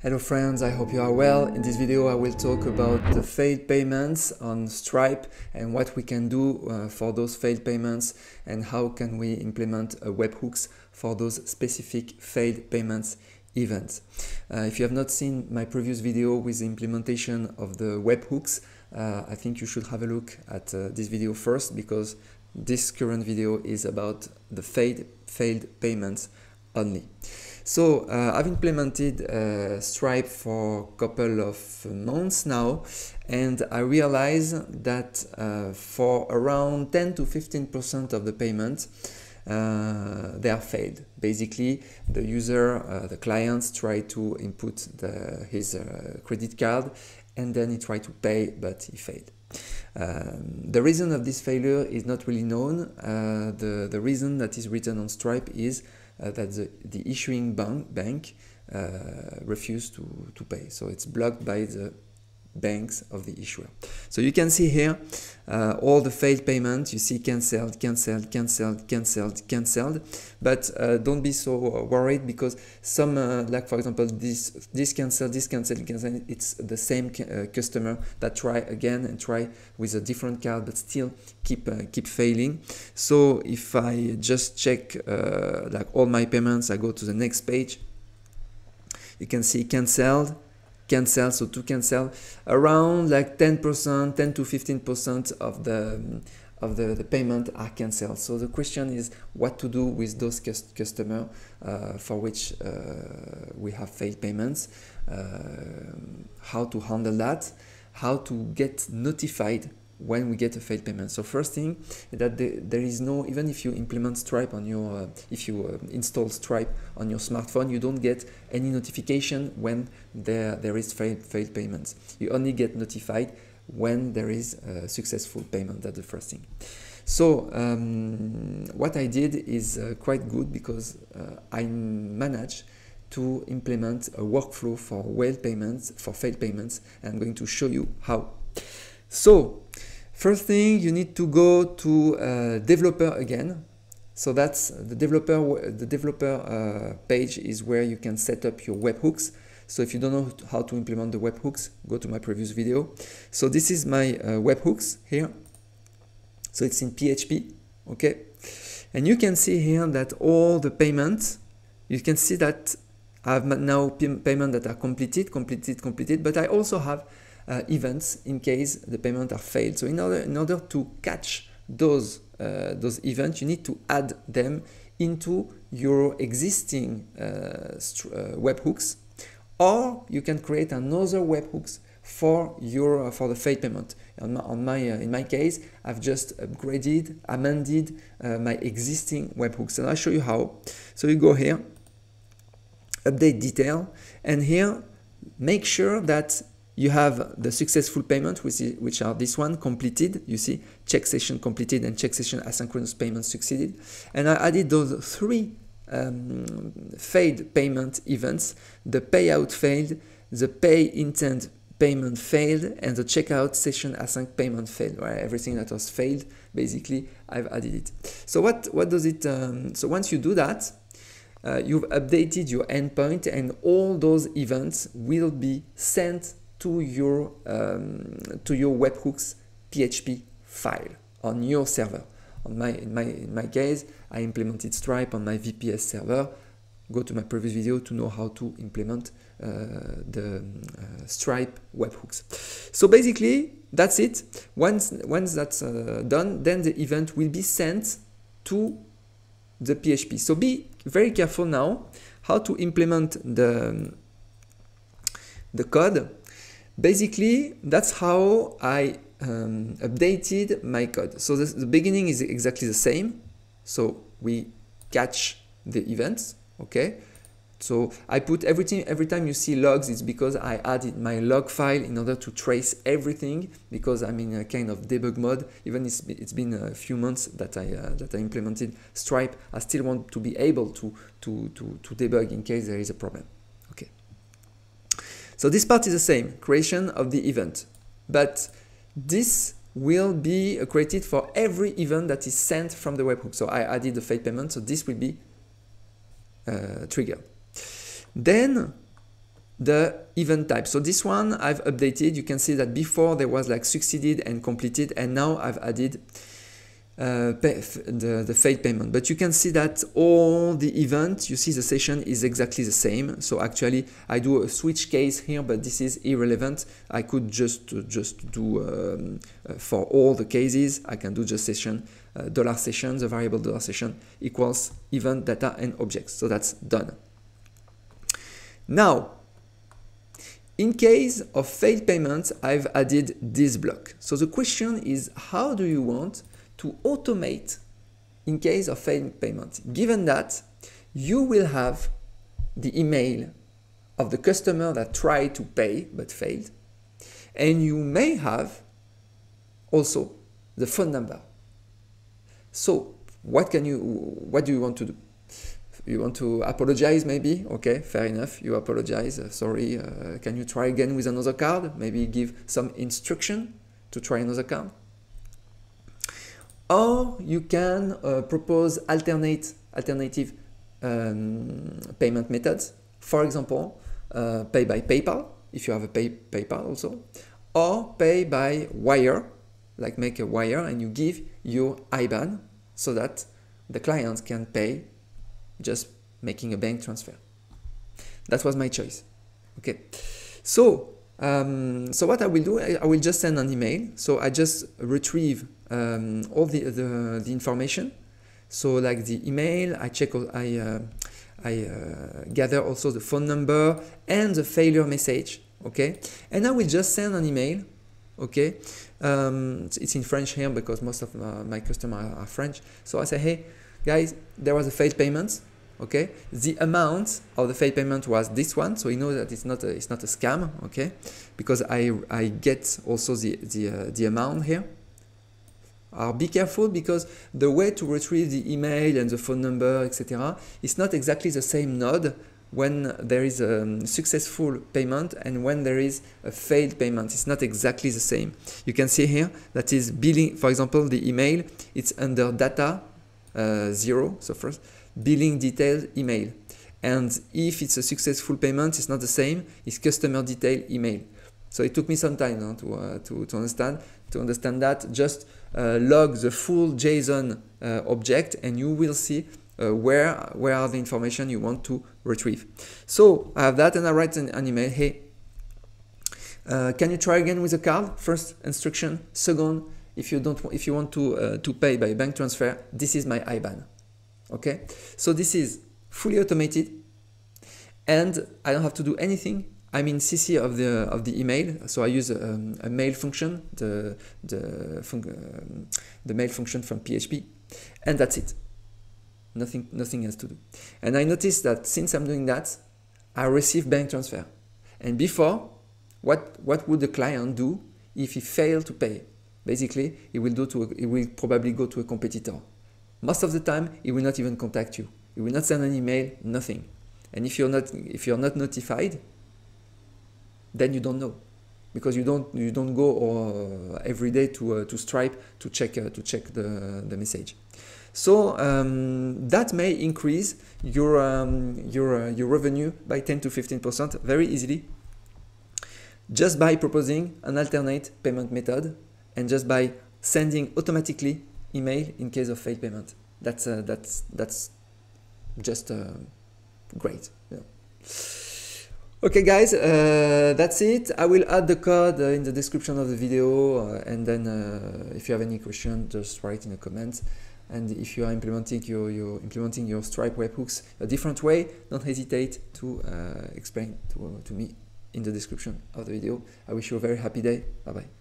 Hello friends, I hope you are well. In this video I will talk about the failed payments on Stripe and what we can do uh, for those failed payments and how can we implement uh, webhooks for those specific failed payments events. Uh, if you have not seen my previous video with the implementation of the webhooks, uh, I think you should have a look at uh, this video first because this current video is about the failed, failed payments only. So uh, I've implemented uh, Stripe for a couple of months now and I realized that uh, for around 10 to 15% of the payment uh, they are failed. Basically the user, uh, the clients try to input the, his uh, credit card and then he tried to pay but he failed. Um, the reason of this failure is not really known. the, the reason that is written on Stripe is uh, that the, the issuing bank, bank uh, refused to, to pay. So it's blocked by the banks of the issuer. So you can see here uh, all the failed payments. You see cancelled, cancelled, cancelled, cancelled, cancelled. But uh, don't be so worried because some, uh, like for example, this this cancelled, this cancelled, cancelled. It's the same uh, customer that try again and try with a different card, but still keep uh, keep failing. So if I just check uh, like all my payments, I go to the next page. You can see cancelled cancel so to cancel around like 10% 10 to 15% of the of the, the payment are cancelled. So the question is what to do with those cust customers uh, for which uh, we have failed payments uh, how to handle that how to get notified when we get a failed payment. So first thing that the, there is no, even if you implement Stripe on your, uh, if you uh, install Stripe on your smartphone, you don't get any notification when there, there is failed, failed payments. You only get notified when there is a successful payment, that's the first thing. So um, what I did is uh, quite good because uh, I managed to implement a workflow for failed payments, for failed payments, and I'm going to show you how. So First thing, you need to go to uh, developer again. So that's the developer, the developer uh, page is where you can set up your webhooks. So if you don't know how to implement the webhooks, go to my previous video. So this is my uh, webhooks here. So it's in PHP, okay? And you can see here that all the payments, you can see that I have now payment that are completed, completed, completed, but I also have uh, events in case the payment are failed. So in order, in order to catch those, uh, those events, you need to add them into your existing uh, uh webhooks or you can create another webhooks for your uh, for the failed payment. On my, on my in my case, I've just upgraded, amended my existing webhooks, and I'll show you how. So you go here, update detail, and here make sure that you have the successful payment, which, is, which are this one, completed. You see, check session completed and check session asynchronous payment succeeded. And I added those three um, failed payment events, the payout failed, the pay intent payment failed, and the checkout session async payment failed, right? Everything that was failed, basically, I've added it. So what, what does it, um, so once you do that, uh, you've updated your endpoint and all those events will be sent to your, um, to your webhooks PHP file on your server. On my, in, my, in my case, I implemented Stripe on my VPS server. Go to my previous video to know how to implement uh, the uh, Stripe webhooks. So basically, that's it. Once, once that's uh, done, then the event will be sent to the PHP. So be very careful now how to implement the, the code Basically, that's how I um, updated my code. So the, the beginning is exactly the same. So we catch the events, okay? So I put everything, every time you see logs, it's because I added my log file in order to trace everything because I'm in a kind of debug mode. Even it's, it's been a few months that I, uh, that I implemented Stripe, I still want to be able to, to, to, to debug in case there is a problem. So this part is the same, creation of the event. But this will be created for every event that is sent from the webhook. So I added the fake payment, so this will be uh, triggered. Then the event type. So this one I've updated. You can see that before there was like succeeded and completed and now I've added uh, the, the failed payment. But you can see that all the events, you see the session is exactly the same. So actually I do a switch case here, but this is irrelevant. I could just, uh, just do um, uh, for all the cases, I can do just session, uh, dollar session, the variable dollar session equals event data and objects. So that's done. Now, in case of failed payments, I've added this block. So the question is, how do you want to automate in case of failed payment? Given that you will have the email of the customer that tried to pay but failed, and you may have also the phone number. So what can you, what do you want to do? you want to apologize maybe okay fair enough you apologize uh, sorry uh, can you try again with another card maybe give some instruction to try another card or you can uh, propose alternate alternative um, payment methods for example uh, pay by PayPal if you have a pay PayPal also or pay by wire like make a wire and you give your IBAN so that the client can pay just making a bank transfer. That was my choice. Okay, so um, so what I will do, I, I, will just send an email. So I just retrieve um, all the, the, the information. So like the email, I check, I uh, I uh, gather also the phone number and the failure message. Okay, and I will just send an email. Okay, um, it's in French here because most of uh, my customers are French. So I say, hey guys, there was a failed payment okay the amount of the failed payment was this one so you know that it's not a, it's not a scam okay because I, I get also the the, uh, the amount here uh, be careful because the way to retrieve the email and the phone number etc is not exactly the same node when there is a um, successful payment and when there is a failed payment it's not exactly the same you can see here that is billing for example the email it's under data uh, zero so first billing detail email. And if it's a successful payment, it's not the same, it's customer detail email. So it took me some time no, to, uh, to, to, understand, to understand that. Just uh, log the full JSON uh, object and you will see uh, where, where are the information you want to retrieve. So I have that and I write an, an email, hey, uh, can you try again with a card? First instruction. Second, if you don't, if you want to uh, to pay by bank transfer, this is my IBAN okay so this is fully automated and I don't have to do anything I'm in CC of the of the email so I use a, um, a mail function the the, fun um, the mail function from PHP and that's it. Nothing nothing else to do. And I notice that since I'm doing that I receive bank transfer. And before what what would the client do if he failed to pay? Basically he will do to a, he will probably go to a competitor. Most of the time, he will not even contact you. He will not send an email, nothing. And if you're not, if you're not notified, then you don't know, because you don't you don't go uh, every day to uh, to Stripe to check uh, to check the the message. So um, that may increase your um, your your revenue by 10 to 15 percent very easily, just by proposing an alternate payment method and just by sending automatically email in case of failed payment. That's uh, that's that's just uh, great. Yeah. Okay, guys, uh, that's it. I will add the code uh, in the description of the video, uh, and then uh, if you have any question, just write in the comments. And if you are implementing your, your implementing your Stripe webhooks a different way, don't hesitate to explain to, to me in the description of the video. I wish you a very happy day. Bye bye.